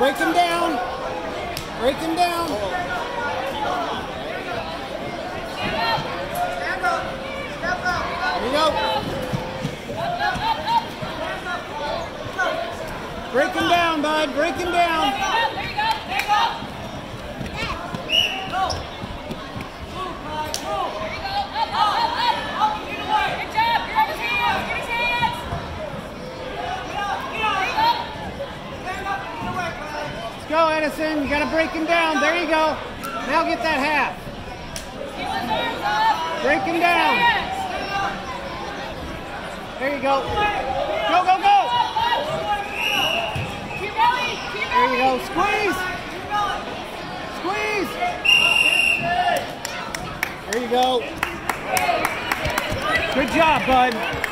Break him down. Break him down. There you go. Break him down, bud. Break him down. Let's go, Edison. You got to break him down. There you go. Now get that half. Break him down. There you go. Go, go, go. There you go. Squeeze. Squeeze. There you go. Good job, bud.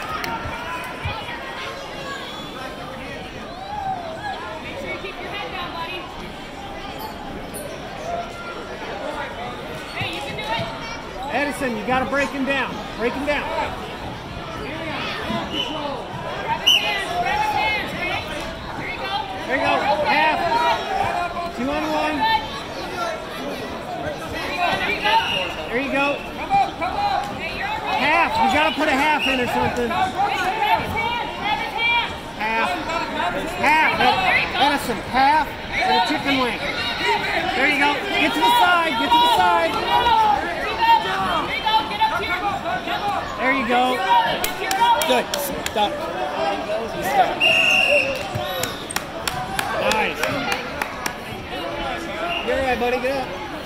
Edison, you got to break him down. Break him down. There you go. Half. Two on one. There you go. Half. You got to put a half in or something. Half. Half. Edison, half and a chicken wing. There you go. Get to the side. Get to the side. There you go. There you go. Get up here. There you go. Good. Stop. Stop. Nice. You're all right, buddy. Get up.